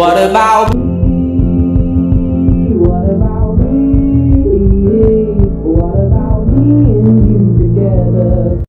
What about me? What about me? What about me and you together?